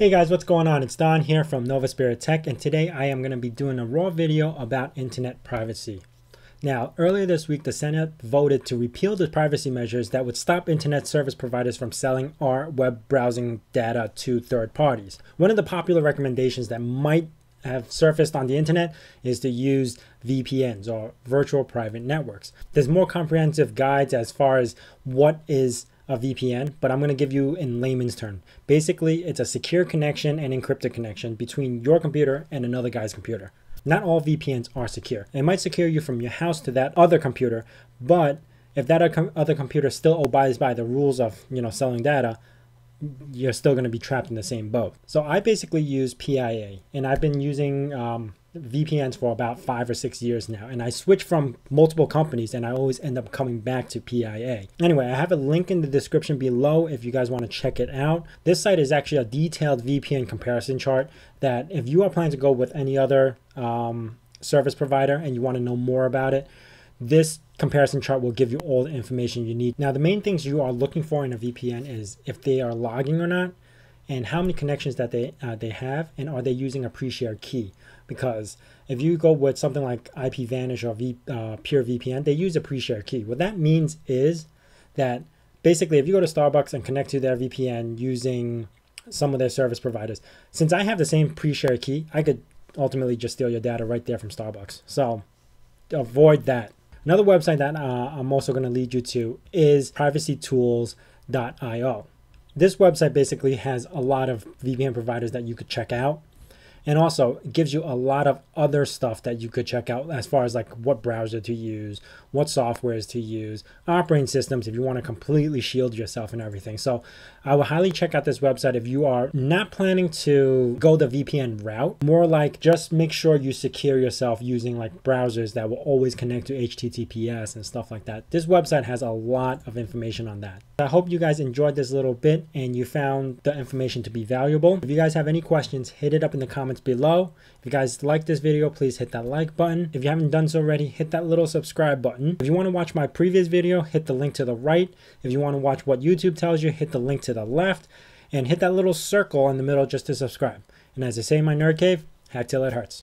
Hey guys, what's going on? It's Don here from Novaspirit Tech, and today I am going to be doing a raw video about internet privacy. Now, earlier this week, the Senate voted to repeal the privacy measures that would stop internet service providers from selling our web browsing data to third parties. One of the popular recommendations that might have surfaced on the internet is to use VPNs or virtual private networks. There's more comprehensive guides as far as what is a VPN, but I'm going to give you in layman's term. Basically, it's a secure connection and encrypted connection between your computer and another guy's computer. Not all VPNs are secure. It might secure you from your house to that other computer, but if that other computer still obeys by the rules of, you know, selling data, you're still going to be trapped in the same boat. So I basically use PIA, and I've been using um, VPNs for about five or six years now, and I switch from multiple companies, and I always end up coming back to PIA. Anyway, I have a link in the description below if you guys want to check it out. This site is actually a detailed VPN comparison chart that if you are planning to go with any other um, service provider and you want to know more about it, this comparison chart will give you all the information you need. Now, the main things you are looking for in a VPN is if they are logging or not, and how many connections that they uh, they have, and are they using a pre-shared key? Because if you go with something like IPVanish or v, uh, PureVPN, they use a pre-shared key. What that means is that basically, if you go to Starbucks and connect to their VPN using some of their service providers, since I have the same pre-shared key, I could ultimately just steal your data right there from Starbucks. So avoid that. Another website that uh, I'm also going to lead you to is privacytools.io. This website basically has a lot of VPN providers that you could check out. And also it gives you a lot of other stuff that you could check out as far as like what browser to use, what softwares to use, operating systems if you want to completely shield yourself and everything. So I would highly check out this website if you are not planning to go the VPN route, more like just make sure you secure yourself using like browsers that will always connect to HTTPS and stuff like that. This website has a lot of information on that. I hope you guys enjoyed this little bit and you found the information to be valuable. If you guys have any questions, hit it up in the comments below. If you guys like this video, please hit that like button. If you haven't done so already, hit that little subscribe button. If you want to watch my previous video, hit the link to the right. If you want to watch what YouTube tells you, hit the link to the left. And hit that little circle in the middle just to subscribe. And as I say in my nerd cave, hack till it hurts.